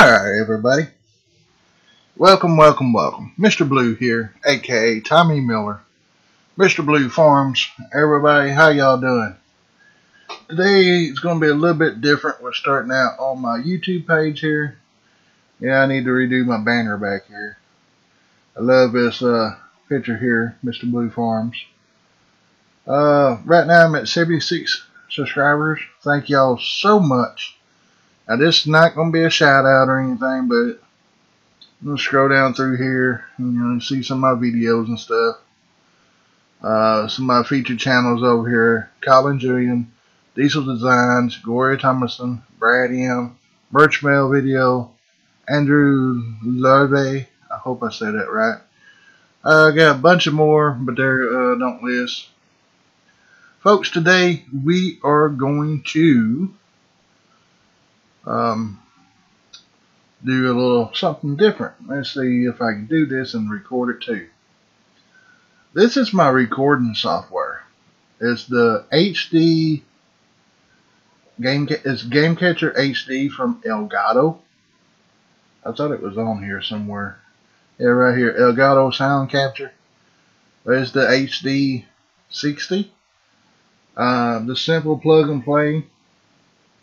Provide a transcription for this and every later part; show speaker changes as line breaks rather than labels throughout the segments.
Alright, everybody. Welcome, welcome, welcome. Mr. Blue here, aka Tommy Miller. Mr. Blue Farms. Everybody, how y'all doing? Today is going to be a little bit different. We're starting out on my YouTube page here. Yeah, I need to redo my banner back here. I love this uh, picture here, Mr. Blue Farms. Uh, right now I'm at 76 subscribers. Thank y'all so much. Now this is not going to be a shout out or anything, but I'm going to scroll down through here and you know, see some of my videos and stuff. Uh, some of my featured channels over here. Colin Julian, Diesel Designs, Gloria Thomason, Brad M, Merch Mail Video, Andrew Love. I hope I said that right. Uh, I got a bunch of more, but they uh, don't list. Folks, today we are going to um, do a little something different. Let's see if I can do this and record it too. This is my recording software. It's the HD game. It's Game Catcher HD from Elgato. I thought it was on here somewhere. Yeah, right here, Elgato Sound Capture. There's the HD 60. Uh, the simple plug and play.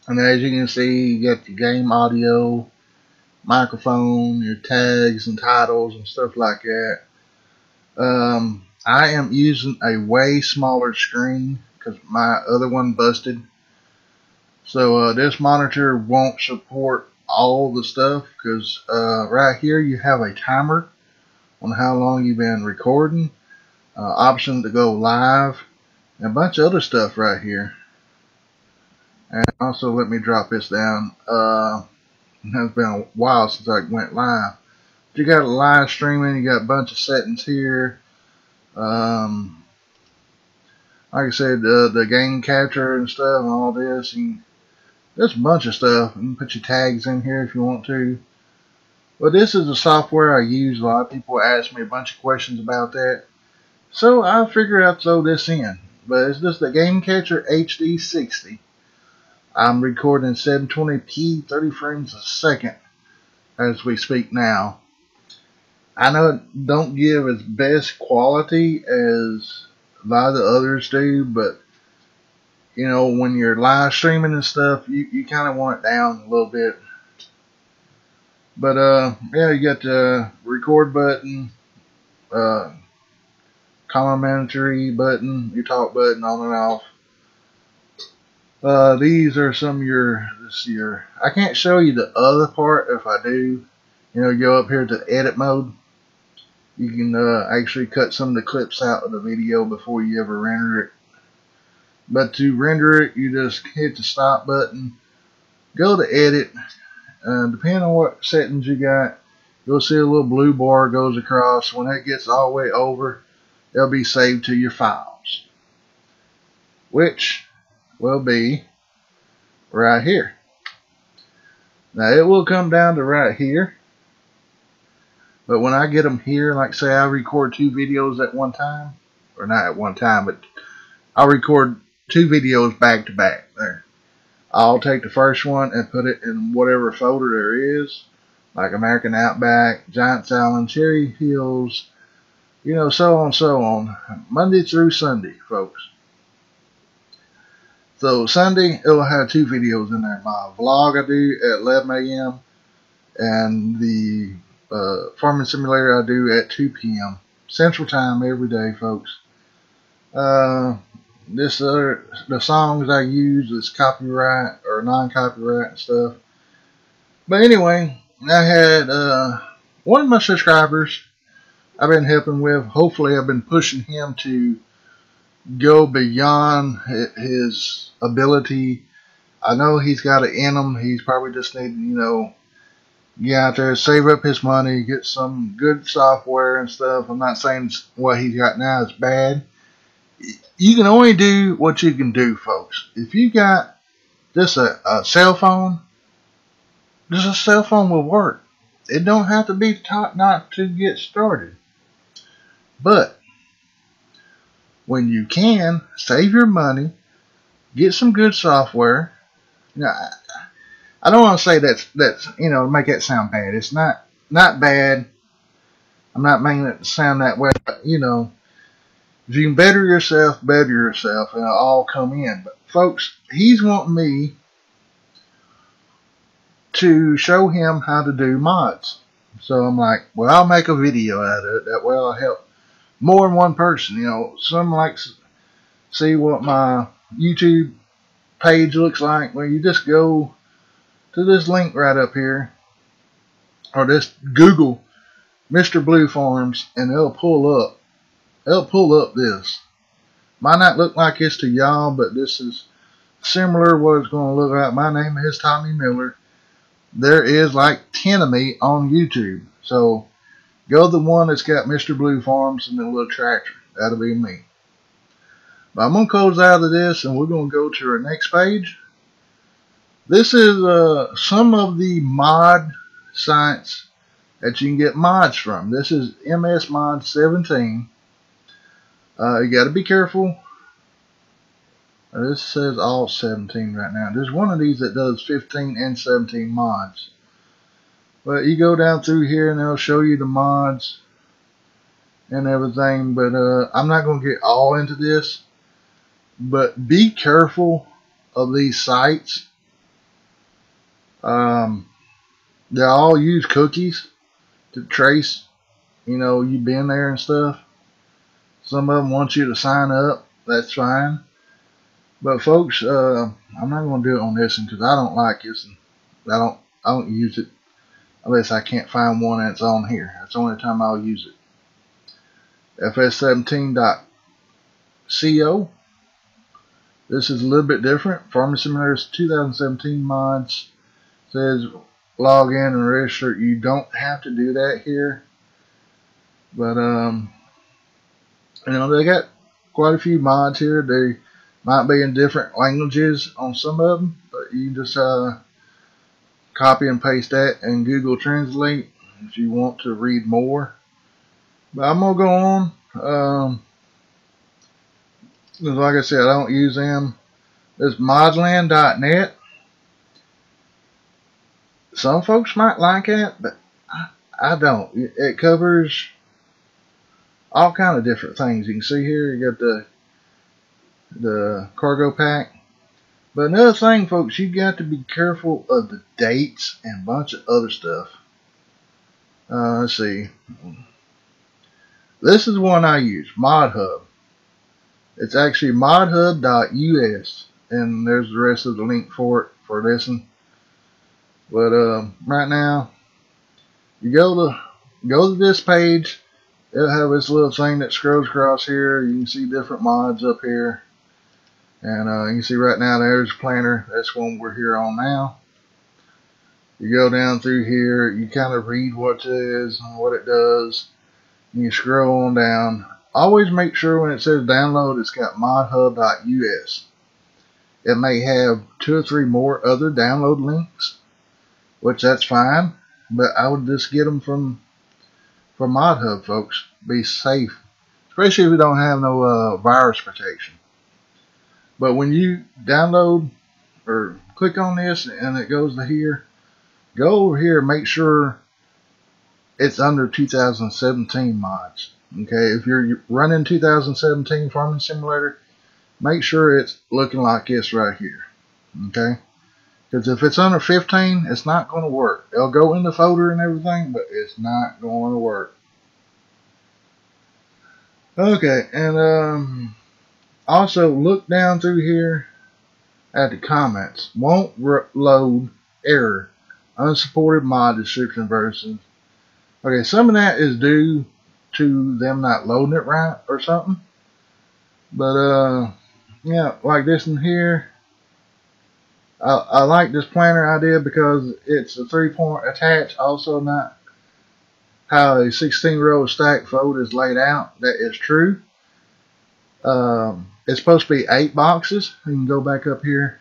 And as you can see, you got your game audio, microphone, your tags and titles and stuff like that. Um, I am using a way smaller screen because my other one busted. So uh, this monitor won't support all the stuff because uh, right here you have a timer on how long you've been recording, uh, option to go live, and a bunch of other stuff right here. And also let me drop this down. Uh, it's been a while since I went live. you got a live streaming, you got a bunch of settings here. Um, like I said, the, the game capture and stuff and all this. And there's a bunch of stuff. You can put your tags in here if you want to. But this is the software I use. A lot of people ask me a bunch of questions about that. So I figured I'd throw this in. But it's just the Game Catcher HD 60. I'm recording 720p, 30 frames a second as we speak now. I know it don't give as best quality as a lot of the others do, but you know, when you're live streaming and stuff, you, you kind of want it down a little bit. But uh, yeah, you got the record button, uh, commentary button, your talk button on and off. Uh, these are some of your this your. I can't show you the other part if I do. You know, go up here to edit mode. You can uh, actually cut some of the clips out of the video before you ever render it. But to render it, you just hit the stop button, go to edit. Uh, depending on what settings you got, you'll see a little blue bar goes across. When that gets all the way over, it'll be saved to your files. Which will be right here. Now it will come down to right here. But when I get them here, like say I record two videos at one time, or not at one time, but I'll record two videos back to back there. I'll take the first one and put it in whatever folder there is, like American Outback, Giants Island, Cherry Hills, you know, so on, so on, Monday through Sunday, folks. So Sunday, it'll have two videos in there. My vlog I do at 11 a.m. and the uh, farming simulator I do at 2 p.m. Central Time every day, folks. Uh, this other the songs I use is copyright or non-copyright stuff. But anyway, I had uh, one of my subscribers I've been helping with. Hopefully, I've been pushing him to go beyond his ability. I know he's got it in him. He's probably just need you know, get out there, save up his money, get some good software and stuff. I'm not saying what he's got now is bad. You can only do what you can do, folks. If you got just a, a cell phone, just a cell phone will work. It don't have to be top notch to get started. But when you can, save your money, get some good software. Now, I don't want to say that's that's you know make that sound bad. It's not not bad. I'm not making it sound that way. But, you know, if you can better yourself, better yourself, and it'll all come in. But folks, he's wanting me to show him how to do mods. So I'm like, well, I'll make a video out of it. That way I'll help more than one person. You know, some like see what my YouTube page looks like. Well, you just go to this link right up here, or just Google Mr. Blue Farms, and it'll pull up. It'll pull up this. Might not look like this to y'all, but this is similar what it's going to look like. My name is Tommy Miller there is like 10 of me on YouTube. So go the one that's got Mr. Blue Farms and the little tractor. That'll be me. But I'm going to close out of this and we're going to go to our next page. This is uh, some of the mod sites that you can get mods from. This is MS Mod 17. Uh, you got to be careful this says all 17 right now. There's one of these that does 15 and 17 mods. But you go down through here and they'll show you the mods and everything. But uh, I'm not going to get all into this. But be careful of these sites. Um, they all use cookies to trace, you know, you've been there and stuff. Some of them want you to sign up. That's fine. But folks, uh, I'm not going to do it on this one because I don't like this. I don't I don't use it unless I can't find one that's on here. That's the only time I'll use it. FS17.co. This is a little bit different. Farming Simulator's 2017 mods says log in and register. You don't have to do that here. But um, you know they got quite a few mods here. They might be in different languages on some of them, but you just uh, copy and paste that in Google Translate if you want to read more. But I'm going to go on. Um, like I said, I don't use them. It's modland.net. Some folks might like it, but I, I don't. It covers all kind of different things. You can see here, you got the the cargo pack. But another thing, folks, you got to be careful of the dates and a bunch of other stuff. Uh, let's see. This is one I use, ModHub. It's actually modhub.us, and there's the rest of the link for it for this one. But uh, right now, you go to go to this page. It'll have this little thing that scrolls across here. You can see different mods up here. And uh, you can see right now there's planner. That's one we're here on now. You go down through here, you kind of read what it is and what it does. And you scroll on down. Always make sure when it says download, it's got modhub.us. It may have two or three more other download links, which that's fine. But I would just get them from from ModHub, folks. Be safe, especially if you don't have no uh, virus protection. But when you download or click on this and it goes to here, go over here make sure it's under 2017 mods. Okay, if you're running 2017 Farming Simulator, make sure it's looking like this right here. Okay, because if it's under 15, it's not going to work. It'll go in the folder and everything, but it's not going to work. Okay, and um, also, look down through here at the comments. Won't load error. Unsupported mod description version. Okay, some of that is due to them not loading it right or something. But, uh, yeah, like this one here. I, I like this planner idea because it's a three point attach. Also, not how a 16 row stack fold is laid out. That is true. Um, it's supposed to be eight boxes. You can go back up here.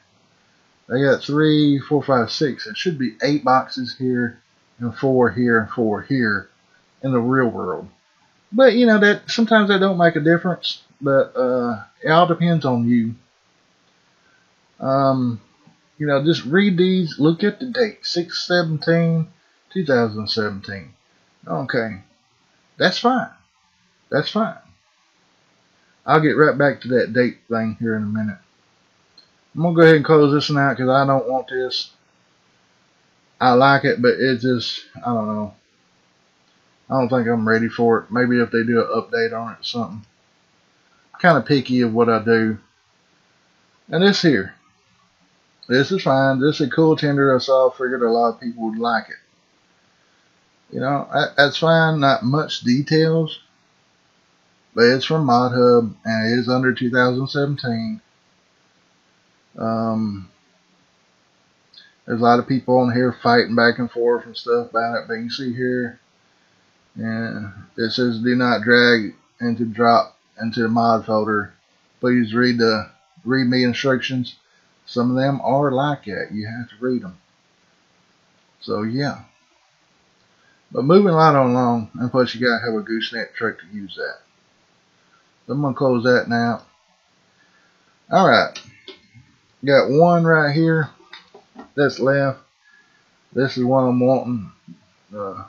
They got three, four, five, six. It should be eight boxes here and four here and four here in the real world. But you know that sometimes that don't make a difference. But uh, it all depends on you. Um, you know, just read these. Look at the date, 617, 2017. Okay, that's fine. That's fine. I'll get right back to that date thing here in a minute. I'm going to go ahead and close this one out because I don't want this. I like it, but it just, I don't know. I don't think I'm ready for it. Maybe if they do an update on it or something. Kind of picky of what I do. And this here. This is fine. This is a cool tender I saw. Figured a lot of people would like it. You know, that's fine. Not much details. But it's from ModHub and it is under 2017. Um, there's a lot of people on here fighting back and forth and stuff about it. But you can see here, and it says do not drag into drop into the mod folder. Please read the read me instructions. Some of them are like that. You have to read them. So yeah. But moving right on along, and plus you gotta have a gooseneck truck to use that. So I'm gonna close that now. Alright. Got one right here that's left. This is one I'm wanting. The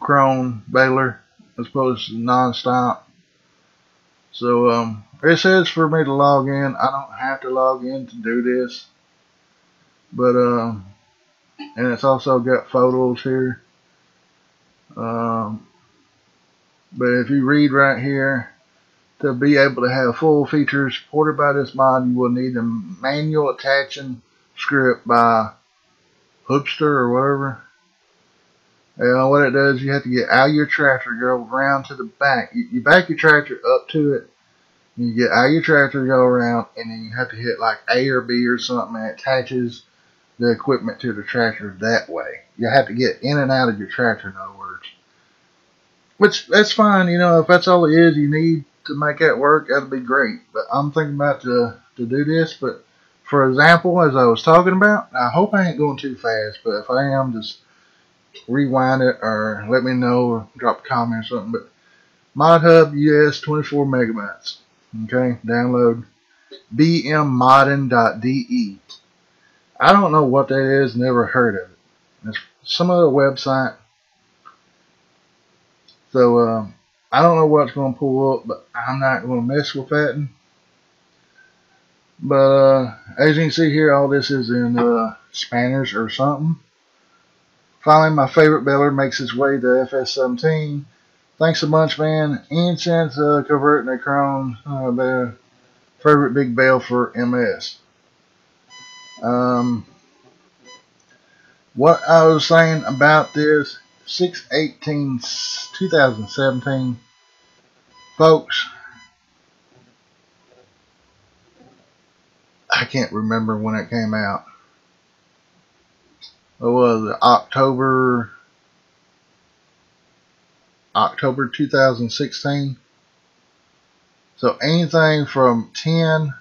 Krone baler as opposed to non-stop. So um, it says for me to log in. I don't have to log in to do this. But um, and it's also got photos here. Um, but if you read right here, to be able to have full features supported by this mod, you will need a manual attaching script by Wopster or whatever. And what it does, you have to get out of your tractor, go around to the back. You, back your tractor up to it. You get out of your tractor, go around, and then you have to hit like A or B or something, and it attaches the equipment to the tractor that way. You have to get in and out of your tractor, in other words. Which, that's fine, you know, if that's all it is you need to make that work, that'd be great. But I'm thinking about to, to do this, but for example, as I was talking about, I hope I ain't going too fast, but if I am, just rewind it or let me know or drop a comment or something. But ModHub US 24 megabytes. Okay, download bmmodding.de. I don't know what that is, never heard of it. It's some other website. So, uh, I don't know what's going to pull up, but I'm not going to mess with that. But uh, as you can see here, all this is in uh, Spanish or something. Finally, my favorite baler makes its way to FS17. Thanks a bunch, man. Incense uh, converting a Krone, uh, the favorite big bell for MS. Um, what I was saying about this 618 2017 folks I can't remember when it came out. It was October October 2016. So anything from 10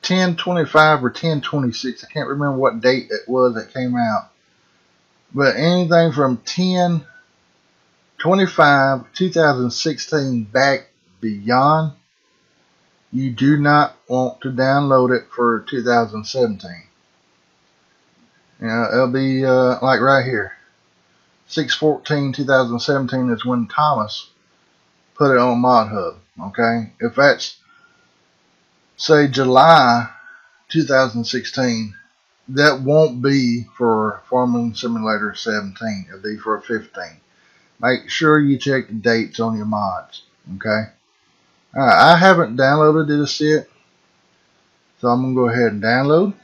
1025 or 1026, I can't remember what date it was that came out. But anything from 10 25 2016 back beyond you do not want to download it for 2017. You know, it'll be uh, like right here. 614 2017 is when Thomas put it on ModHub. Okay, if that's say July 2016, that won't be for Farming Simulator 17. It'll be for 15. Make sure you check the dates on your mods. Okay. Alright, I haven't downloaded this yet. So I'm going to go ahead and download.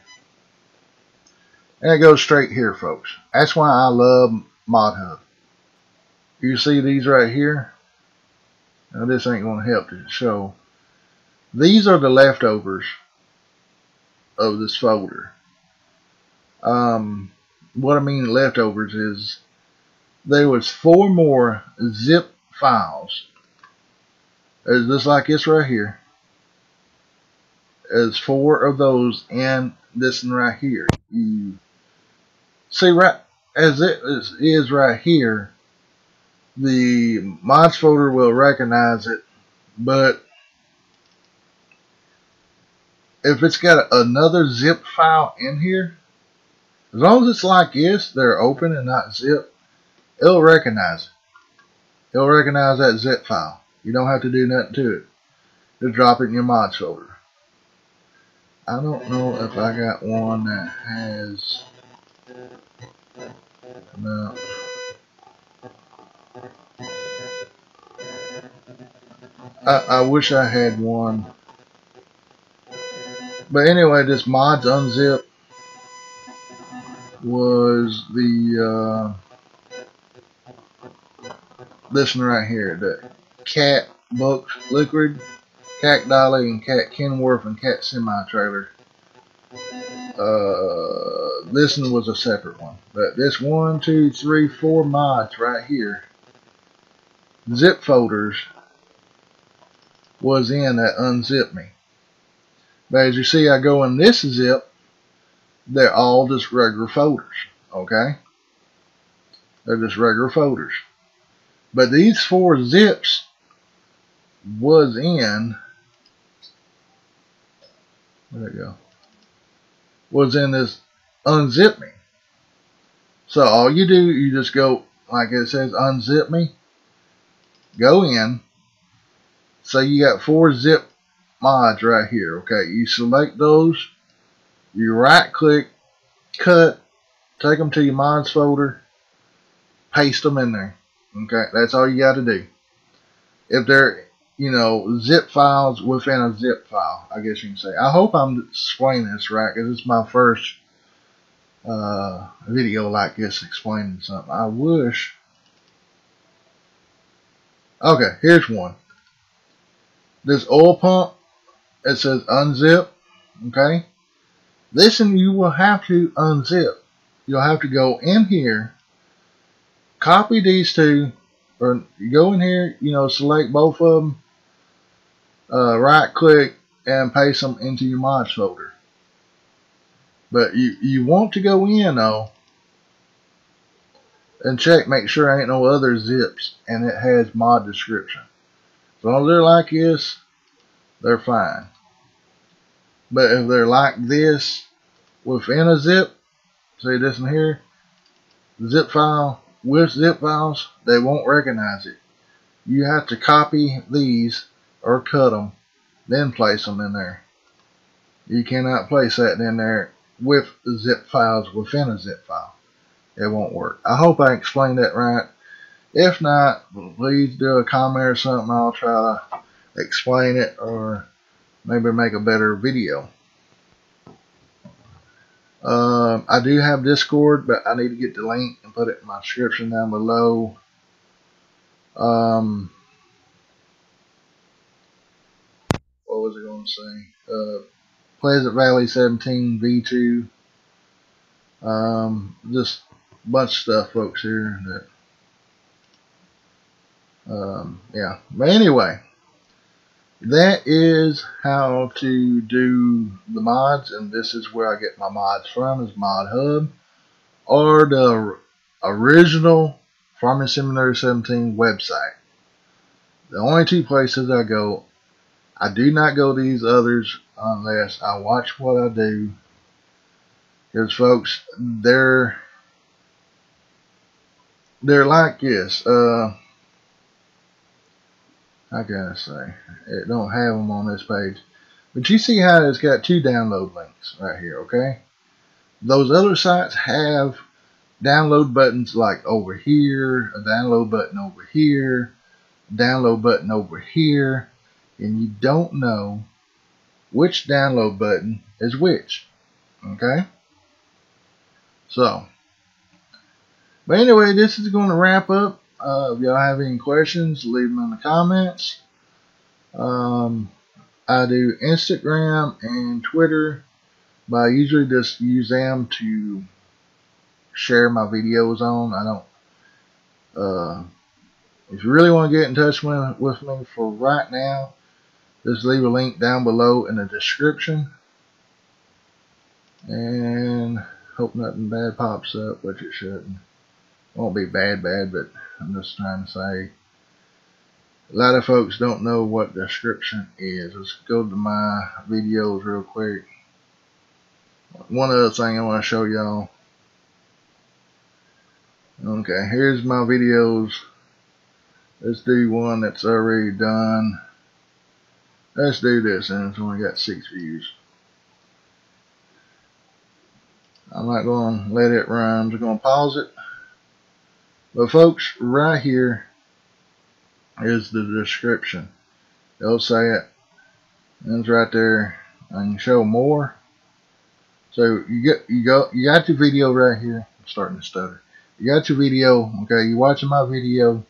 And it goes straight here, folks. That's why I love ModHub. You see these right here? Now this ain't going to help to show. These are the leftovers of this folder. Um, what I mean leftovers is there was four more zip files is just like this right here. There's four of those and this one right here. You see right as it is, is right here, the mods folder will recognize it, but if it's got another zip file in here, as long as it's like this, they're open and not zip, it'll recognize it. It'll recognize that zip file. You don't have to do nothing to it. Just drop it in your mods folder. I don't know if I got one that has no. I, I wish I had one. But anyway, this mods unzip was the uh, listen right here, the Cat Books Liquid, Cat Dolly, and Cat Kenworth and Cat Semi Trailer. Uh, this one was a separate one, but this one, two, three, four mods right here, zip folders, was in that unzip me. But as you see, I go in this zip, they're all just regular folders, okay? They're just regular folders. But these four zips was in, where'd it go? Was in this unzip me. So all you do, you just go, like it says, unzip me, go in, so you got four zip mods right here, okay? You select those, you right click, cut, take them to your mods folder, paste them in there. Okay, that's all you got to do. If they're, you know, zip files within a zip file, I guess you can say. I hope I'm explaining this right, because it's my first uh, video like this explaining something. I wish. Okay, here's one. This oil pump, it says unzip, okay? This you will have to unzip. You'll have to go in here, copy these two, or go in here, you know, select both of them, uh, right click, and paste them into your mods folder. But you, you want to go in though, and check, make sure ain't no other zips, and it has mod description. As they're like this, they're fine. But if they're like this within a zip, see this in here, zip file with zip files, they won't recognize it. You have to copy these or cut them, then place them in there. You cannot place that in there with zip files within a zip file. It won't work. I hope I explained that right. If not, please do a comment or something. I'll try to explain it or maybe make a better video. Um, I do have Discord, but I need to get the link and put it in my description down below. Um, what was I going to say? Uh, Pleasant Valley 17 V2. Um, just a bunch of stuff, folks, here that um, yeah. But anyway, that is how to do the mods, and this is where I get my mods from, is Mod Hub, or the original Farming Simulator 17 website. The only two places I go, I do not go these others unless I watch what I do. Because folks, they're they're like this. Uh, I gotta say, it don't have them on this page. But you see how it's got two download links right here, okay? Those other sites have download buttons like over here, a download button over here, download button over here, and you don't know which download button is which, okay? So, but anyway, this is going to wrap up uh, if y'all have any questions, leave them in the comments. Um, I do Instagram and Twitter, but I usually just use them to share my videos on. I don't. Uh, if you really want to get in touch with, with me for right now, just leave a link down below in the description. And hope nothing bad pops up, which it shouldn't. Won't be bad, bad, but I'm just trying to say A lot of folks don't know what description is. Let's go to my videos real quick. One other thing I want to show y'all. Okay, here's my videos. Let's do one that's already done. Let's do this, and it's only got six views. I'm not going to let it run. I'm just going to pause it. But folks, right here is the description. It'll say it. It's right there. I can show more. So you get you go you got your video right here. I'm starting to stutter. You got your video, okay, you're watching my video.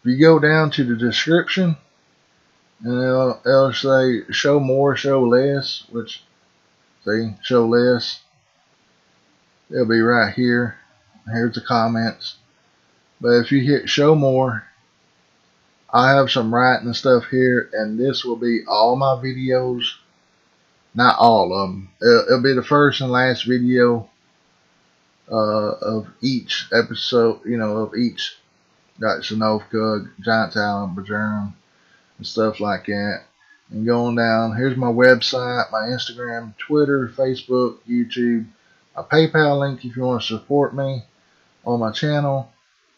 If you go down to the description and it'll, it'll say show more, show less, which see, show less. It'll be right here. Here's the comments. But if you hit show more, I have some writing and stuff here, and this will be all my videos. Not all of them. It'll, it'll be the first and last video uh, of each episode, you know, of each got Sosnovka, Giants Island, Bajerm, and stuff like that. And going down, here's my website, my Instagram, Twitter, Facebook, YouTube, a PayPal link if you want to support me on my channel.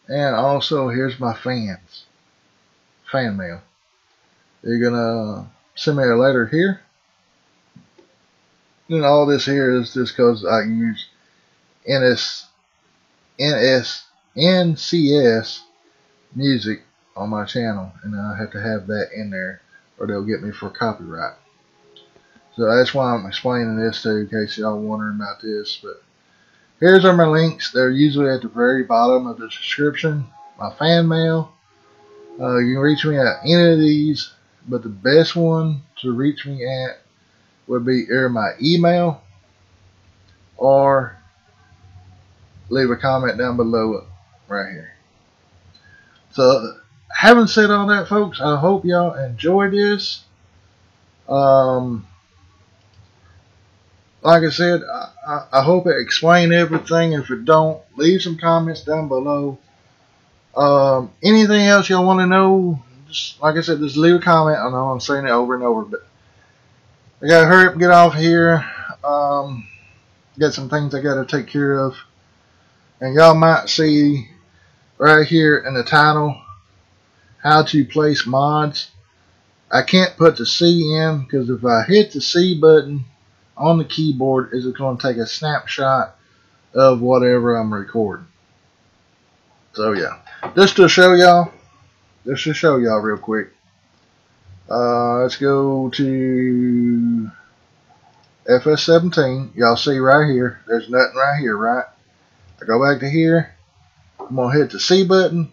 And also, here's my fans. Fan mail. You're going to send me a letter here. And all this here is just because I use NS, NS, NCS music on my channel. And I have to have that in there or they'll get me for copyright. So that's why I'm explaining this to you in case y'all wondering about this. But here's are my links. They're usually at the very bottom of the description. My fan mail. Uh, you can reach me at any of these, but the best one to reach me at would be either my email or leave a comment down below right here. So, having said all that, folks, I hope y'all enjoy this. Um, like I said, I, I, hope it explained everything. If it don't, leave some comments down below. Um, anything else y'all want to know, just like I said, just leave a comment. I know I'm saying it over and over, but I gotta hurry up and get off here. Um, got some things I gotta take care of. And y'all might see right here in the title how to place mods. I can't put the C in because if I hit the C button on the keyboard, is it going to take a snapshot of whatever I'm recording. So yeah, just to show y'all, just to show y'all real quick. Uh, let's go to FS17. Y'all see right here, there's nothing right here, right? I go back to here. I'm going to hit the C button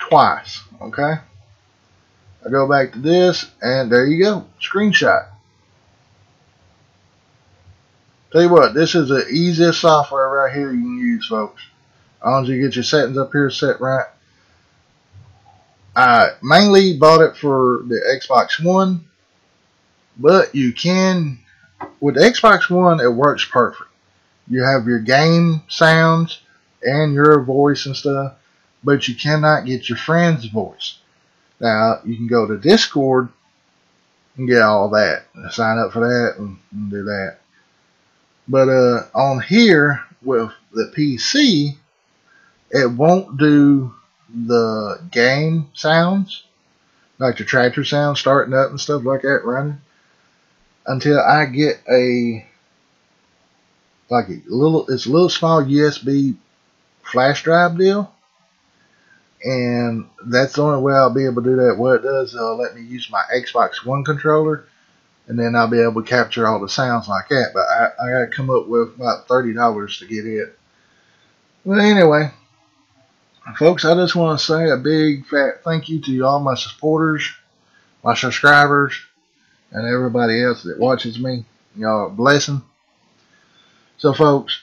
twice, okay? I go back to this, and there you go, screenshot. Tell you what, this is the easiest software right here you can use, folks. As long as you get your settings up here set right. I mainly bought it for the Xbox One, but you can, with the Xbox One, it works perfect. You have your game sounds and your voice and stuff, but you cannot get your friend's voice. Now, you can go to Discord and get all that. Sign up for that and, do that. But uh, on here with the PC, it won't do the game sounds, like the tractor sound starting up and stuff like that running, until I get a like a little it's a little small USB flash drive deal. And that's the only way I'll be able to do that. What it does, it'll let me use my Xbox One controller, and then I'll be able to capture all the sounds like that. But I, I got to come up with about $30 to get it. Well, anyway, folks, I just want to say a big fat thank you to all my supporters, my subscribers, and everybody else that watches me. Y'all blessing. So, folks,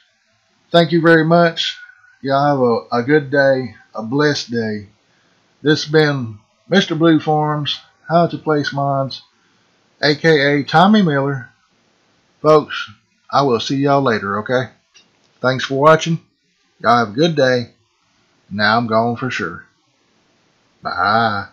thank you very much. Y'all have a, a good day, a blessed day. This has been Mr. Blue Farms, How to Place Mods, aka Tommy Miller. Folks, I will see y'all later, okay? Thanks for watching. Y'all have a good day. Now I'm gone for sure. Bye.